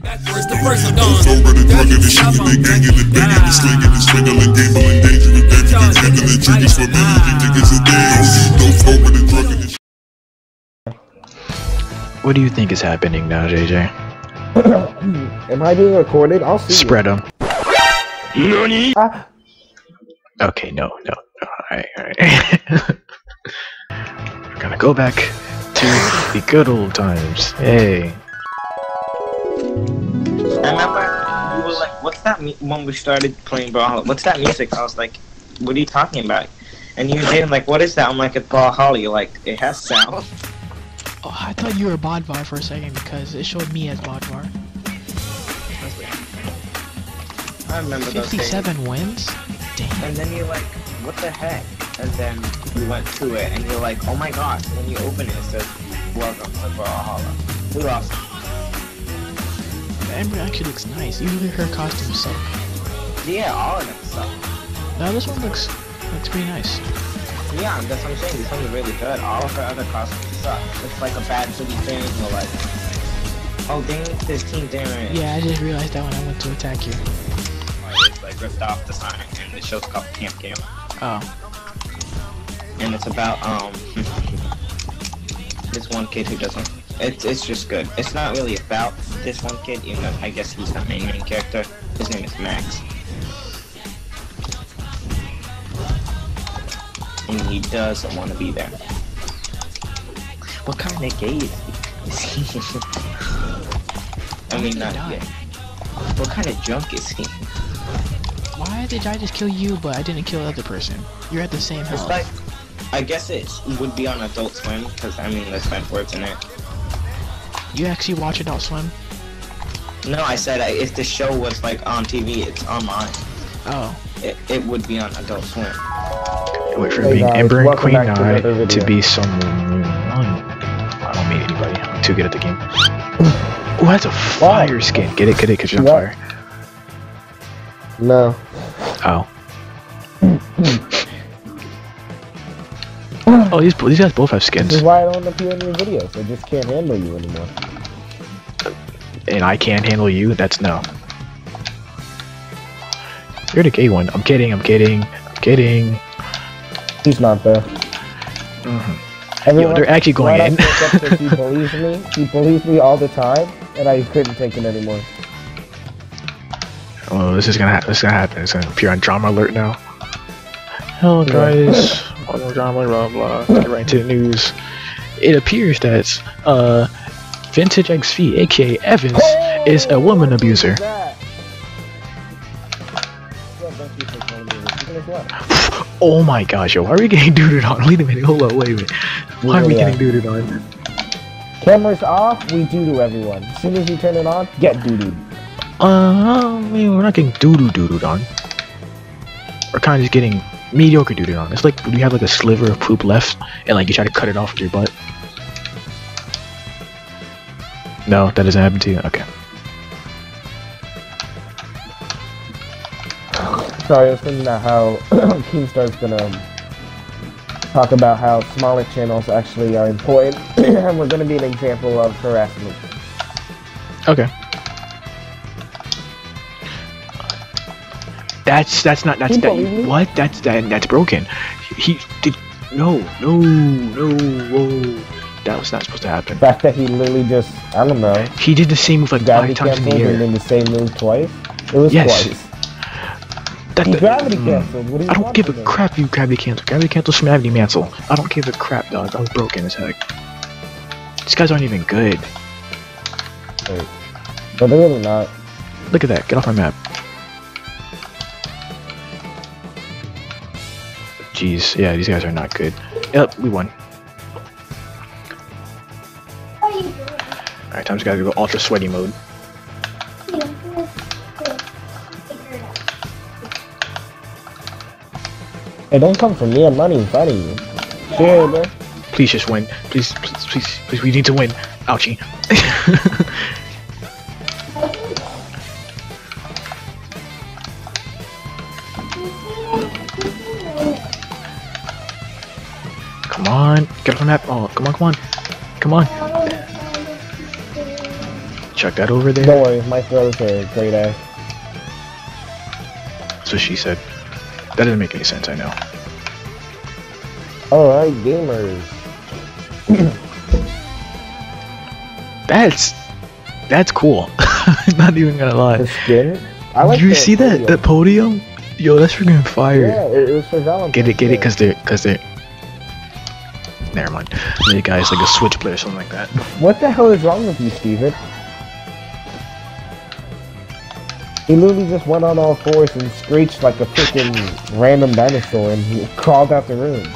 Backwards, the first one gone. Over the drug and the shooting and ganging and banging and slinging and swinging, gambling, danger and handling triggers for millions niggas a day. Over the drug and the What do you think is happening now, JJ? Am I being recorded? I'll see. Spread them. You. Ah, Okay, no, no, no. Alright, alright. We're gonna go back to the good old times. Hey. I remember you were like, "What's that?" When we started playing Brawlhalla, what's that music? I was like, "What are you talking about?" And you were like, "What is that?" I'm like, "It's Brawlhalla." You're like, "It has sound." Oh, I thought you were Bodvar for a second because it showed me as Bodvar. I remember those days. 57 wins? Damn. And then you're like, "What the heck?" And then you went to it, and you're like, "Oh my gosh!" And then you open it, it says, "Welcome to Brawlhalla." We lost. The Ember actually looks nice. Usually her costumes suck. Yeah, all of them suck. Now this one looks looks pretty nice. Yeah, that's what I'm saying. This one's really good. All of her other costumes suck. It's like a bad city thing, or like, oh dang, this team damn Yeah, I just realized that when I went to attack you. It's like ripped off the sign, and the show's called Camp Camp, Oh. and it's about um this one kid who doesn't. It's it's just good. It's not really about this one kid, even though I guess he's the main main character. His name is Max. And he doesn't want to be there. What kind of gay is he? Is he? I mean, not die? gay. What kind of junk is he? Why did I just kill you but I didn't kill the other person? You're at the same house. like, I guess it would be on Adult Swim, because I mean, there's five words in it. You actually watch Adult Swim? No, I said I, if the show was like on TV, it's on mine. Oh. It, it would be on Adult Swim. Wait for Hey being guys, Ember and Queen back to to be someone. I don't meet anybody. I'm too good at the game. Oh, that's a fire skin. Get it, get it, cause you're on What? fire. no. Oh. Oh, these these guys both have This skins, is why I don't appear in your videos. I just can't handle you anymore. and I can't handle you. That's no. You're the gay one. I'm kidding. I'm kidding. I'm kidding. He's not there. Mhm. Everyone, they're actually going in. off the cuff, he believes me. He believes me all the time, and I couldn't take it anymore. Oh, this is gonna happen. This is gonna happen. It's gonna appear on drama alert now. Hello, guys. To drama, blah blah. Get right into the news. It appears that uh, Vintage XV, aka Evence, is a woman abuser. That. Yeah, thank you for telling me this. You can as well. Oh my gosh, yo, why are we getting duded on? Wait a minute, hold on, wait a minute. Why are we Yeah. getting duded on? Cameras off, we do to everyone. As soon as you turn it on, get doo Uh, I mean, we're not getting doo-doo doo-dooed on. We're kind of just getting mediocre doo-dooed on. It's like when you have like a sliver of poop left, and like you try to cut it off with your butt. No, that doesn't happen to you? Okay. Sorry, I was thinking about how Keemstar's gonna talk about how smaller channels actually are important, and we're gonna be an example of harassment. Okay. That's that's not that's that, what that's that that's broken. He did no no no whoa that was not supposed to happen. The fact that he literally just, I don't know, He did the same move like gravity five times in canceled the and then the same move twice. It was Yes. twice. That, He that- gravity mm. canceled. What do you I don't give a from crap you gravity cancel. Gravity cancel, gravity cancel. I don't give a crap, dog. That was broken as heck. These guys aren't even good. Wait. But they're really not. Look at that. Get off my map. Jeez, yeah, these guys are not good. Yep, we won. Alright, time to gotta go ultra sweaty mode. Hey, don't come for me. I'm not even fighting you. Shit, bro. Please just win. Please, please, please, please, we need to win. Ouchie. off. Oh, come on, come on. Come on. chuck that over there. Don't worry, my throws are great A. That's what she said. That doesn't make any sense. I know. Alright, gamers. That's that's cool. I'm Not even gonna lie. The skin. I like you see that podium. that podium? Yo, that's freaking fire. Yeah, it, it was for Valentine's. Get it, get it, cause they're cause they're. Mind. The guy's like a switchblade or something like that. What the hell is wrong with you, Steven? He literally just went on all fours and screeched like a freaking random dinosaur and he crawled out the room.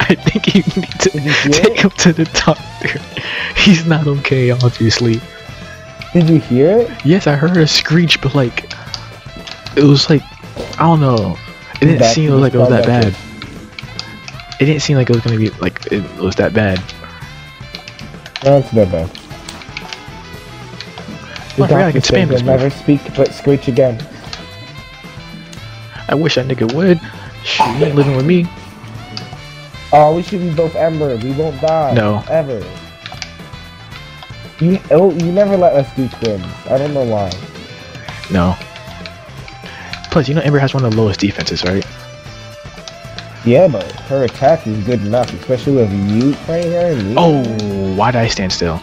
I think you need to you take it? him to the doctor. He's not okay, obviously. Did you hear it? Yes, I heard a screech, but like, it was like, I don't know. It didn't seem like it was that bad. It didn't seem like it was gonna be like it was that bad. No, it's not bad. I forgot I said spam this never speak but screech again. I wish that nigga would. Shit, he ain't living with me. Oh, we should be both Ember. We won't die. No. Ever. You oh, you never let us do twins. I don't know why. No. Plus, you know Ember has one of the lowest defenses, right? Yeah, but her attack is good enough, especially with you playing her and. Oh, why did I stand still?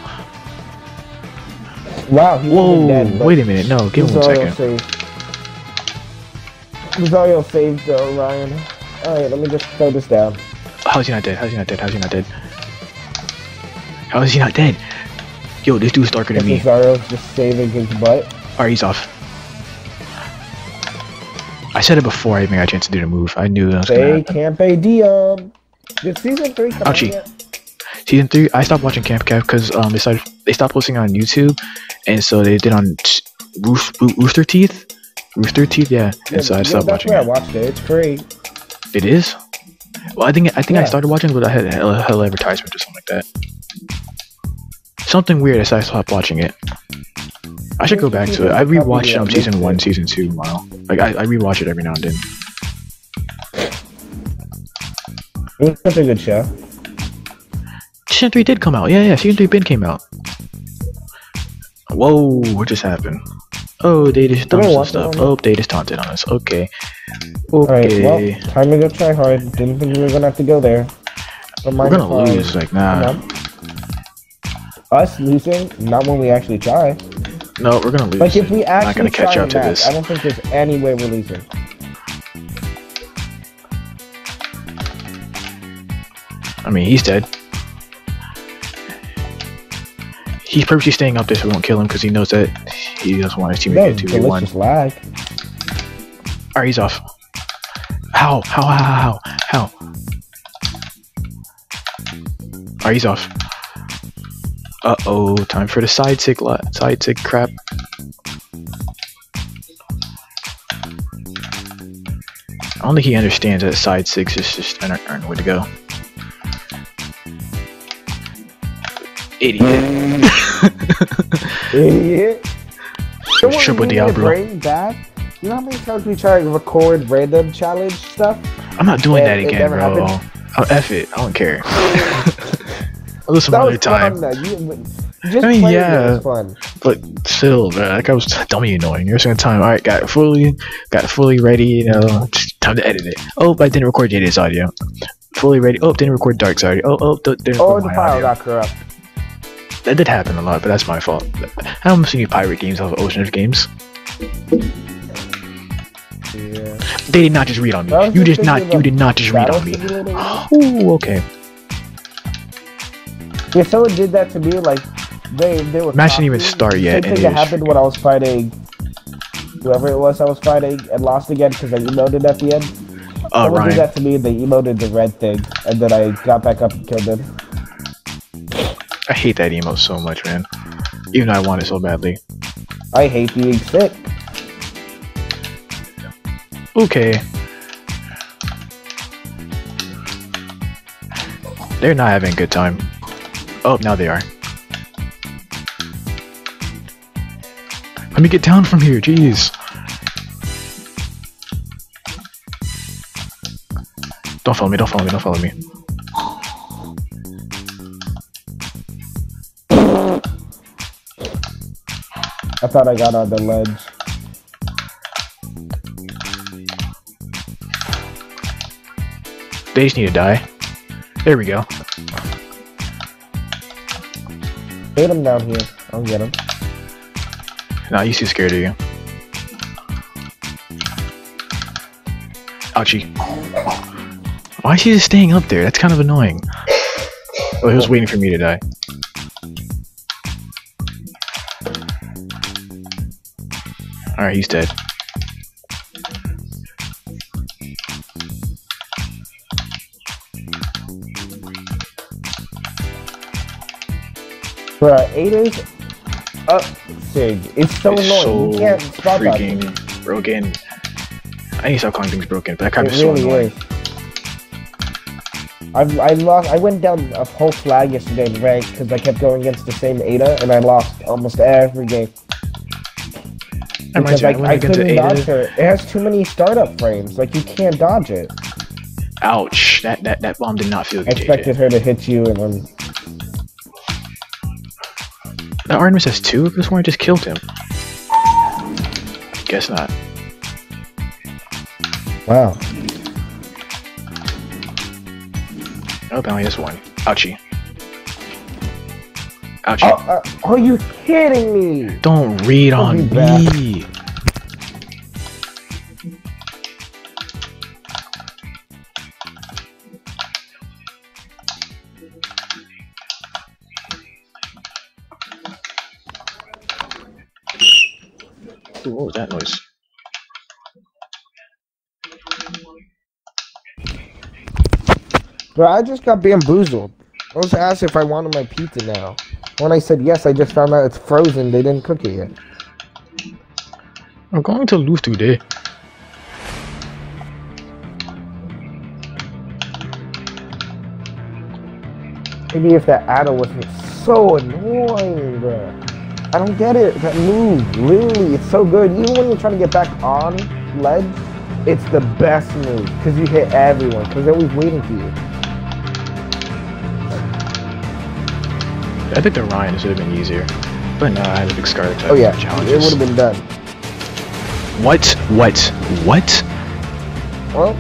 Wow, Whoa, dead, wait a minute. No, give him one Rosario second. saved. Rosario saved though, Ryan. Alright, let me just throw this down. How's he not dead? How's he not dead? How's he not dead? How is he not dead? Yo, this dude's darker than me. Rosario's just saving his butt. Alright, he's off. I said it before I even got a chance to do the move. I knew that was gonna They happen. can't pay Diem. Did season three come out Ouchie. yet? Season three, I stopped watching Camp Cat because um they started they stopped posting on YouTube, and so they did on Roof, Rooster Teeth, Rooster Teeth, yeah. And so I yeah, stopped watching where I watched it. It's free. It is. Well, I think I think I started watching, but I had hella, hell advertisement or something like that. Something weird, as I stopped watching it. I should go back to it. I rewatched um season one, season two, tomorrow. Like I, I rewatch it every now and then. It was such a good show. Season three did come out. Yeah, yeah. Season three bin came out. Whoa! What just happened? Oh, they just dumped some stuff. Oh, they just taunted on us. Okay. Alright, Okay. well, time to go try hard. Didn't think we were gonna have to go there. We're gonna lose. Like, nah. Us losing, not when we actually try. No, we're gonna lose. Like if we actually not gonna catch try up to match, this. I don't think there's any way we're losing. I mean, he's dead. He's purposely staying up there so we won't kill him because he knows that he doesn't want his team No, to get 2v1. delicious lag. Alright, he's off. How? How? How? How? How? Alright, he's off. Uh oh, time for the side tick lot. Side tick crap. I don't think he understands that side six is just an aren't way to go. Idiot. Idiot. Someone triple need me to Diablo. Bring back. You know how many times we try to record random challenge stuff? I'm not doing that again, bro. happened. Oh, F it. I don't care. Do some That was time. fun. You, just I mean, playing yeah. it was fun. But still, man, that guy was dummy annoying. Every single time. All right, got it fully, got fully ready. You know, time to edit it. Oh, I didn't record Jada's audio. Fully ready. Oh, didn't record Dark's audio. Oh, oh, didn't Oh, record the my file audio. got corrupt. That did happen a lot, but that's my fault. I almost seen you pirate games off of Ocean of Games. Yeah. They did not just read on me. You did not. You did not just read on me. Ooh, okay. Yeah, someone did that to me. Like they they were. Match didn't even start yet, Same and thing it that happened when I was fighting whoever it was I was fighting and lost again because I emoted at the end. Uh, someone did Ryan. that to me. They emoted the red thing, and then I got back up and killed them. I hate that emote so much, man. Even though I want it so badly. I hate being sick. Okay. They're not having a good time. Oh, now they are. Let me get down from here, jeez. Don't follow me, don't follow me, don't follow me. I thought I got on the ledge. They just need to die. There we go. Hit him down here. I'll get him. Nah, he's too scared of you. Ouchie. Why is he just staying up there? That's kind of annoying. Oh, he was waiting for me to die. Alright, he's dead. Bruh, Ada's up Sig. It's so It's annoying. so you can't that. freaking broken. I need to stop calling things broken, but that kind It of so really annoying. is. I've, I lost. I went down a whole flag yesterday in rank because I kept going against the same Ada, and I lost almost every game That because I, I I couldn't dodge her. It has too many startup frames. Like you can't dodge it. Ouch! That that that bomb did not feel I expected her to hit you, and then That Artemis has two. This one I just killed him. Guess not. wow. Oh, only has one. Ouchie. Ouchie. Oh, uh, are you kidding me? Don't read on me. Ooh, what was that noise? Bro, I just got bamboozled. I was asked if I wanted my pizza now. When I said yes, I just found out it's frozen. They didn't cook it yet. I'm going to lose today. Maybe if that Ada wasn't so annoying, bro. I don't get it. That move, really, it's so good. Even when you're trying to get back on ledge, it's the best move because you hit everyone because they're always waiting for you. I think the Ryan this would have been easier. But no, I had a big scar type Oh yeah, challenges. it would have been done. What? What? What? Well,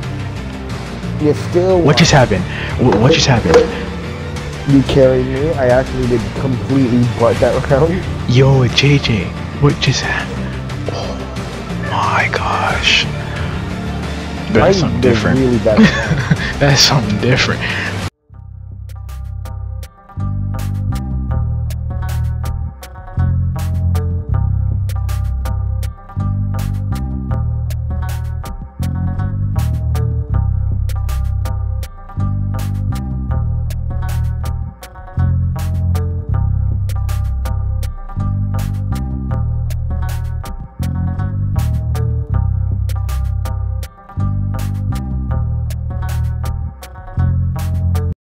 you still. What just happened? What, what just happened? You carried me. I actually did completely butt that round. Yo, JJ, what just happened? Oh my gosh. I That's something different. Really bad. That's something different.